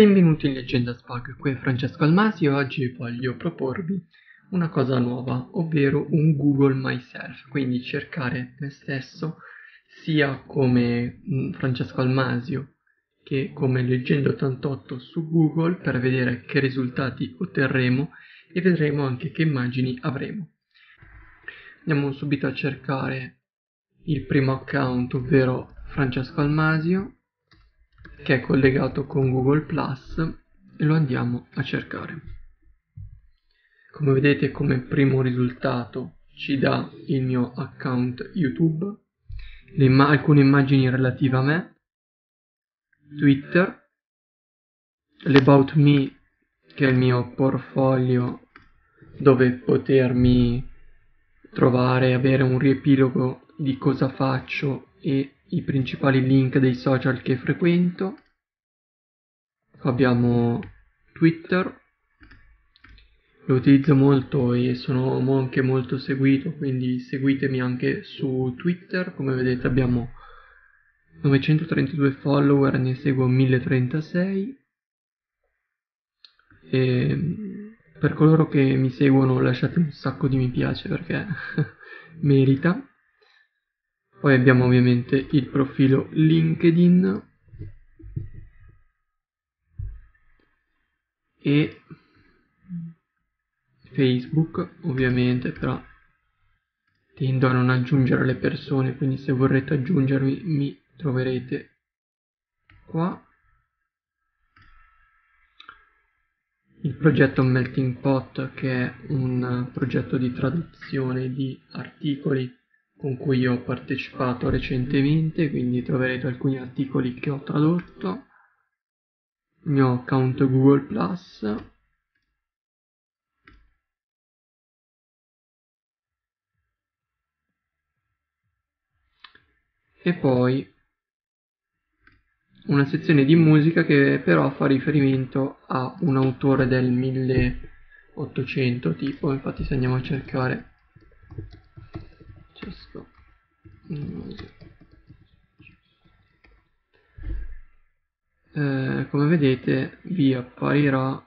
Benvenuti in Leggenda Spag, qui è Francesco Almasi e oggi voglio proporvi una cosa nuova, ovvero un Google Myself, quindi cercare me stesso sia come mm, Francesco Almasio che come Leggenda 88 su Google per vedere che risultati otterremo e vedremo anche che immagini avremo. Andiamo subito a cercare il primo account, ovvero Francesco Almasio che è collegato con Google Plus e lo andiamo a cercare. Come vedete come primo risultato ci dà il mio account YouTube, imma alcune immagini relative a me, Twitter, l'About Me che è il mio portfolio dove potermi trovare, avere un riepilogo di cosa faccio e i principali link dei social che frequento. Abbiamo Twitter, lo utilizzo molto e sono anche molto seguito, quindi seguitemi anche su Twitter, come vedete abbiamo 932 follower, ne seguo 1036 e per coloro che mi seguono lasciate un sacco di mi piace perché merita. Poi abbiamo ovviamente il profilo LinkedIn. E Facebook ovviamente però tendo a non aggiungere le persone quindi se vorrete aggiungermi mi troverete qua. Il progetto Melting Pot che è un progetto di traduzione di articoli con cui ho partecipato recentemente, quindi troverete alcuni articoli che ho tradotto, il mio account Google Plus, e poi una sezione di musica che però fa riferimento a un autore del 1800 tipo, infatti se andiamo a cercare Francesco eh, come vedete vi apparirà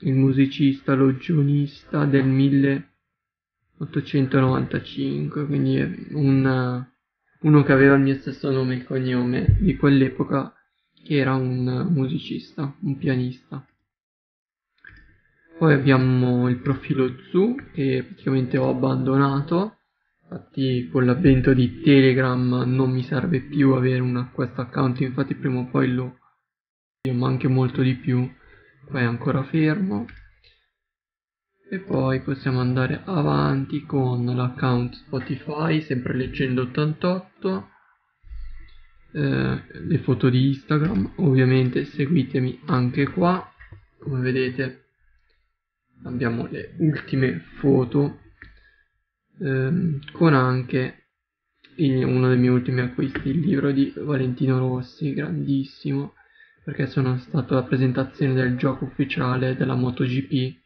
il musicista logionista del 1895 quindi è un, uno che aveva il mio stesso nome e cognome di quell'epoca che era un musicista, un pianista poi abbiamo il profilo Zoo che praticamente ho abbandonato, infatti con l'avvento di Telegram non mi serve più avere una, questo account, infatti prima o poi lo ma anche molto di più, qua è ancora fermo. E poi possiamo andare avanti con l'account Spotify, sempre leggendo 88. Eh, le foto di Instagram, ovviamente seguitemi anche qua, come vedete abbiamo le ultime foto ehm, con anche il, uno dei miei ultimi acquisti, il libro di Valentino Rossi, grandissimo, perché sono stato alla presentazione del gioco ufficiale della MotoGP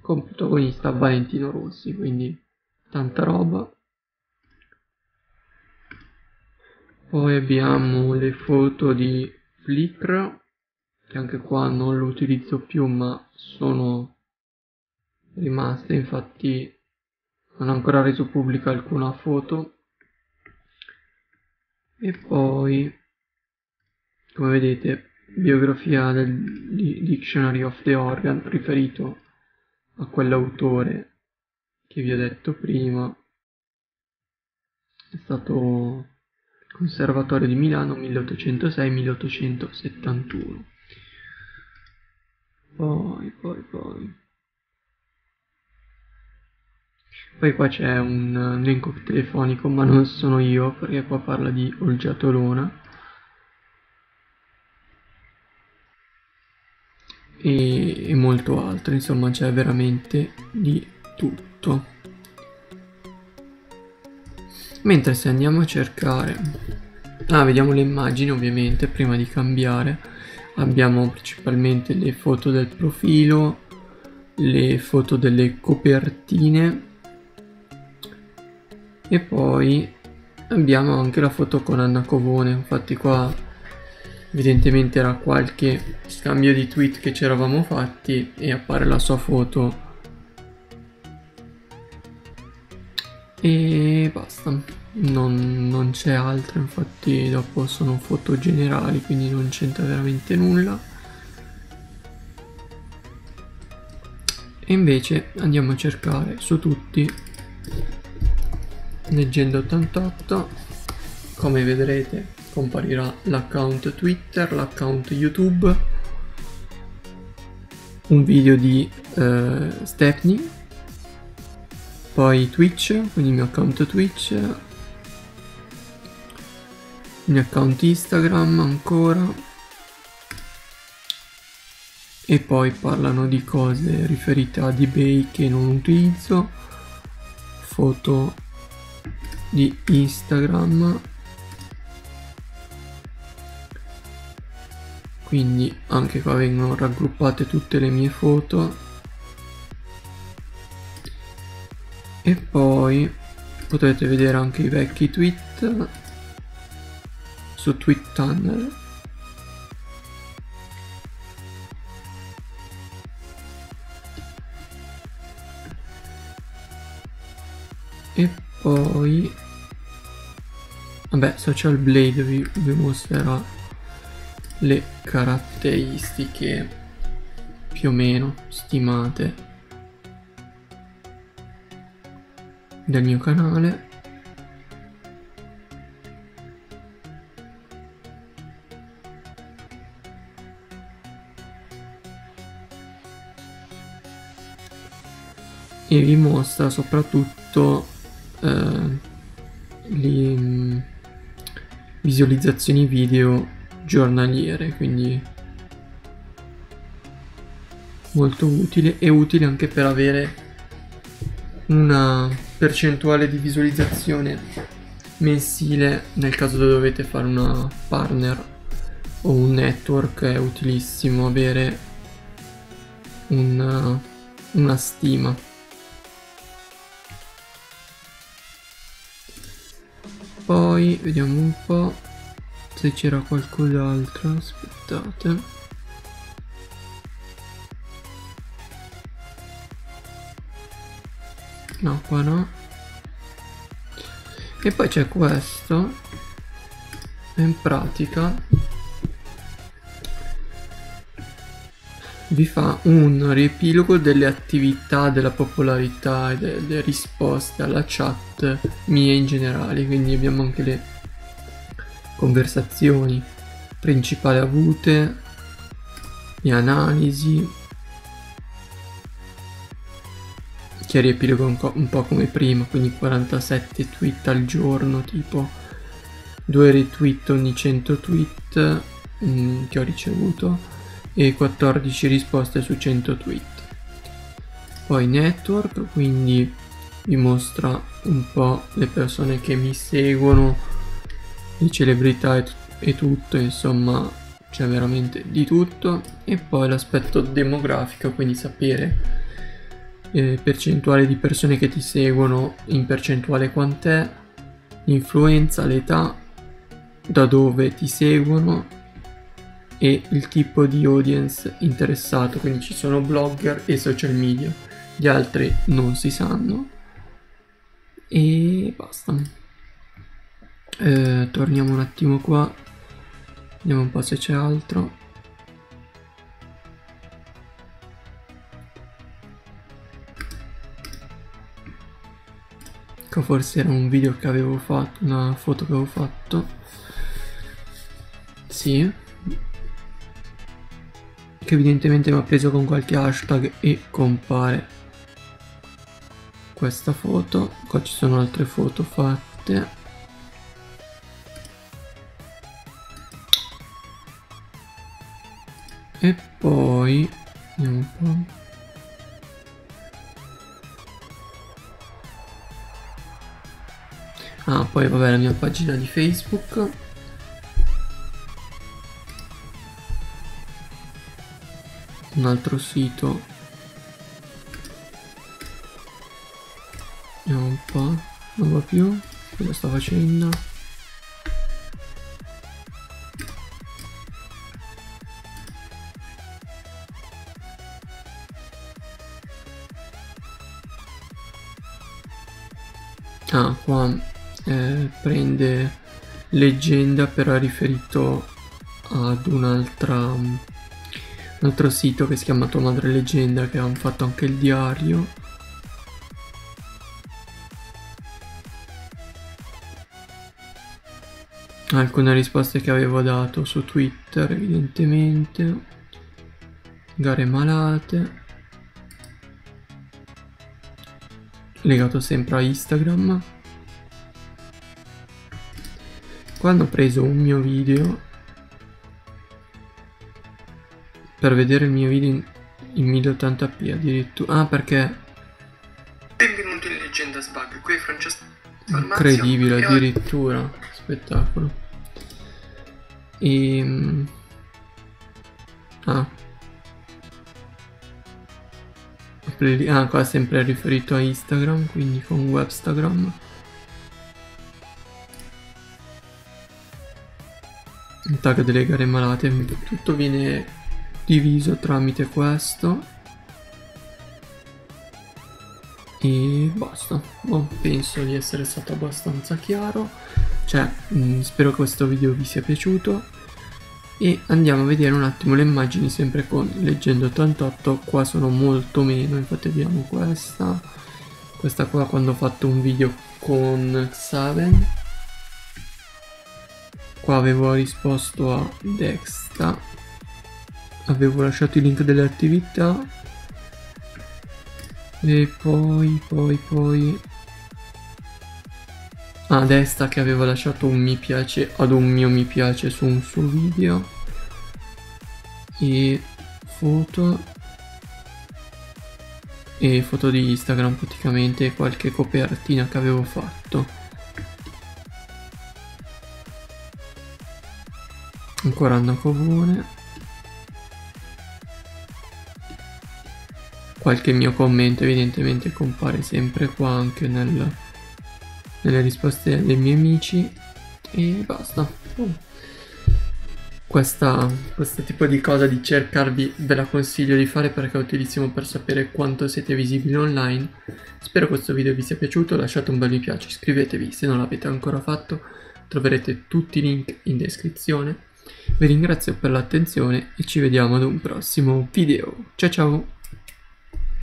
con protagonista Valentino Rossi, quindi tanta roba. Poi abbiamo le foto di Flickr, che anche qua non lo utilizzo più, ma sono rimaste, infatti non ho ancora reso pubblica alcuna foto. E poi, come vedete, biografia del Dictionary of the Organ riferito a quell'autore che vi ho detto prima. È stato Conservatorio di Milano 1806-1871. Poi, poi, poi. Poi qua c'è un elenco telefonico, ma non sono io, perché qua parla di Olgiatolona. E, e molto altro, insomma c'è veramente di tutto. Mentre se andiamo a cercare... Ah, vediamo le immagini ovviamente, prima di cambiare. Abbiamo principalmente le foto del profilo, le foto delle copertine e poi abbiamo anche la foto con Anna Covone infatti qua evidentemente era qualche scambio di tweet che ci eravamo fatti e appare la sua foto. E basta non, non c'è altro infatti dopo sono foto generali quindi non c'entra veramente nulla. E invece andiamo a cercare su tutti leggenda 88 come vedrete comparirà l'account twitter l'account youtube. Un video di uh, Stepney poi twitch quindi il mio account twitch. Il mio account instagram ancora. E poi parlano di cose riferite ad ebay che non utilizzo. Foto di instagram. Quindi anche qua vengono raggruppate tutte le mie foto. E poi potete vedere anche i vecchi tweet su tweet tunnel e poi vabbè social blade vi, vi mostrerà le caratteristiche più o meno stimate del mio canale. E vi mostra soprattutto eh, mm, visualizzazioni video giornaliere quindi molto utile e utile anche per avere una percentuale di visualizzazione mensile nel caso dovete fare una partner o un network è utilissimo avere una, una stima poi vediamo un po' se c'era qualcos'altro aspettate. No qua no. E poi c'è questo in pratica vi fa un riepilogo delle attività, della popolarità e delle risposte alla chat mie in generale, quindi abbiamo anche le conversazioni principali avute, le analisi, che riepilogo un, un po' come prima, quindi 47 tweet al giorno, tipo 2 retweet ogni 100 tweet mh, mm, che ho ricevuto e 14 risposte su 100 tweet. Poi network, quindi vi mostra un po' le persone che mi seguono, le celebrità e, e tutto, insomma c'è veramente di tutto. E poi l'aspetto demografico, quindi sapere eh, percentuale di persone che ti seguono, in percentuale quant'è, l'influenza, l'età, da dove ti seguono e il tipo di audience interessato, quindi ci sono blogger e social media, gli altri non si sanno e basta. Eh, torniamo un attimo qua, vediamo un po' se c'è altro. Ecco, forse era un video che avevo fatto, una foto che avevo fatto. Sì che evidentemente ha preso con qualche hashtag e compare questa foto. Qua ci sono altre foto fatte. E poi vediamo un po' Ah, poi vabbè la mia pagina di Facebook un altro sito. Vediamo un po' non va più. Cosa sta facendo? Ah qua eh, prende leggenda però riferito ad un'altra un altro sito che si chiama Tua Madre Leggenda che hanno fatto anche il diario. Alcune risposte che avevo dato su Twitter evidentemente. Gare malate. Legato sempre a Instagram. Quando ho preso un mio video per vedere il mio video in, in 1080p addirittura ah perché benvenuti in leggenda sbug qui è Francesco incredibile addirittura spettacolo. E ehm, ah. Ah qua è sempre riferito a Instagram quindi con webstagram. Il tag delle gare malate tutto viene diviso tramite questo. E basta. Oh, penso di essere stato abbastanza chiaro. Cioè mh, mm, spero che questo video vi sia piaciuto. E andiamo a vedere un attimo le immagini sempre con leggendo 88 qua sono molto meno infatti abbiamo questa. Questa qua quando ho fatto un video con Xaven qua avevo risposto a Dexta avevo lasciato il link delle attività. E poi poi poi. A destra che avevo lasciato un mi piace ad un mio mi piace su un suo video. E foto. E foto di Instagram praticamente qualche copertina che avevo fatto. Ancora Anna Covone qualche mio commento evidentemente compare sempre qua anche nel, nelle risposte dei miei amici. E basta. Questa, questo tipo di cosa di cercarvi ve la consiglio di fare perché è utilissimo per sapere quanto siete visibili online. Spero questo video vi sia piaciuto lasciate un bel mi piace iscrivetevi se non l'avete ancora fatto. Troverete tutti i link in descrizione. Vi ringrazio per l'attenzione e ci vediamo ad un prossimo video. Ciao ciao!